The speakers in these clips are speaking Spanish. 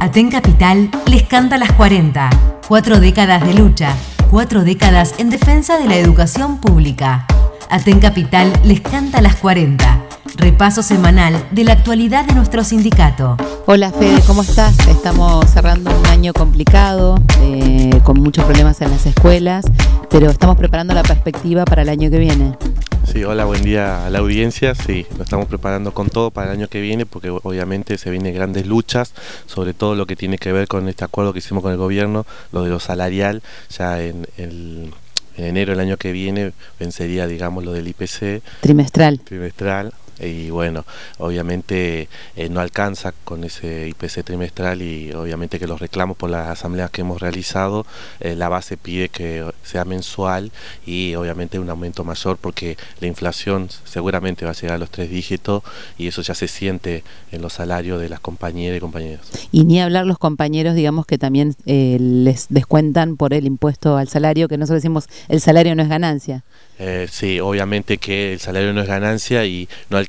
Aten Capital les canta las 40. Cuatro décadas de lucha, cuatro décadas en defensa de la educación pública. Aten Capital les canta las 40. Repaso semanal de la actualidad de nuestro sindicato. Hola Fede, ¿cómo estás? Estamos cerrando un año complicado, eh, con muchos problemas en las escuelas, pero estamos preparando la perspectiva para el año que viene. Sí, hola, buen día a la audiencia. Sí, nos estamos preparando con todo para el año que viene porque obviamente se vienen grandes luchas, sobre todo lo que tiene que ver con este acuerdo que hicimos con el gobierno, lo de lo salarial, ya en, en enero del año que viene vencería, digamos, lo del IPC. Trimestral. Trimestral y bueno, obviamente eh, no alcanza con ese IPC trimestral y obviamente que los reclamos por las asambleas que hemos realizado, eh, la base pide que sea mensual y obviamente un aumento mayor porque la inflación seguramente va a llegar a los tres dígitos y eso ya se siente en los salarios de las compañeras y compañeros. Y ni hablar los compañeros, digamos que también eh, les descuentan por el impuesto al salario, que nosotros decimos el salario no es ganancia. sí, obviamente que el salario no es ganancia y no alcanza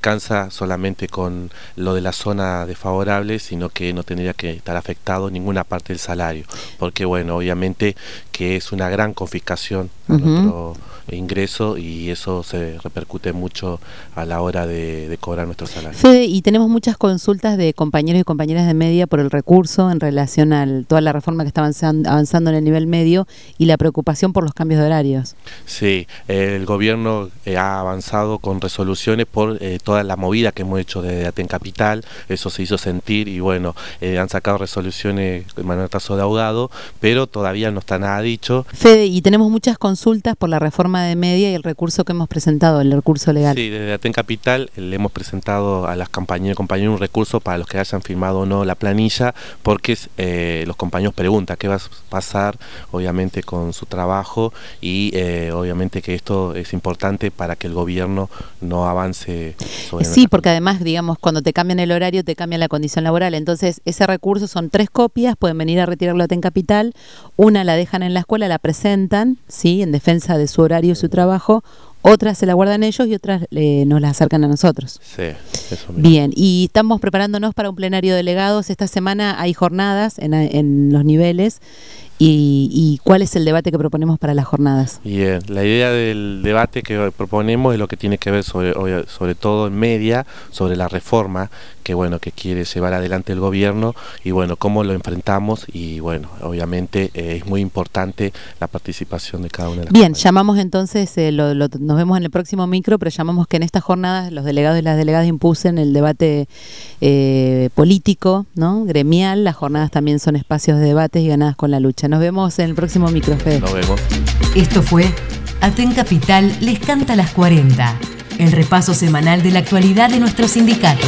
solamente con lo de la zona desfavorable, sino que no tendría que estar afectado ninguna parte del salario, porque bueno, obviamente que es una gran confiscación a nuestro ingreso y eso se repercute mucho a la hora de, cobrar nuestro salario. Fede, y tenemos muchas consultas de compañeros y compañeras de media por el recurso en relación a toda la reforma que está avanzando, en el nivel medio y la preocupación por los cambios de horarios. Sí, el gobierno eh, ha avanzado con resoluciones por eh, toda la movida que hemos hecho desde Aten Capital, eso se hizo sentir y bueno, eh, han sacado resoluciones de tazo de ahogado, pero todavía no está nada dicho. Fede, y tenemos muchas consultas por la reforma de media y el recurso que hemos presentado, el recurso legal. Sí, desde Aten Capital le hemos presentado a las compañeras y compañeros un recurso para los que hayan firmado o no la planilla, porque eh, los compañeros preguntan qué va a pasar, obviamente, con su trabajo y obviamente que esto es importante para que el gobierno no avance Sí, porque además, digamos, cuando te cambian el horario, te cambia la condición laboral. Entonces, ese recurso son tres copias, pueden venir a retirarlo a TEN Capital, una la dejan en la escuela, la presentan, ¿sí? En defensa de su horario su trabajo, otras se la guardan ellos y otras eh, nos las acercan a nosotros. Sí, eso mismo. Bien, y estamos preparándonos para un plenario de delegados. Esta semana hay jornadas en, en los niveles y, cuál es el debate que proponemos para las jornadas. Bien, la idea del debate que proponemos es lo que tiene que ver sobre, sobre todo en media, sobre la reforma que bueno que quiere llevar adelante el gobierno y bueno cómo lo enfrentamos y bueno obviamente eh, es muy importante la participación de cada una de las Bien, llamamos entonces, eh, nos vemos en el próximo micro, pero llamamos que en estas jornadas los delegados y las delegadas impulsen el debate eh, político, ¿no? gremial, las jornadas también son espacios de debates y ganadas con la lucha. Nos vemos en el próximo micro, Nos vemos. Esto fue Aten Capital les canta las 40, el repaso semanal de la actualidad de nuestro sindicato.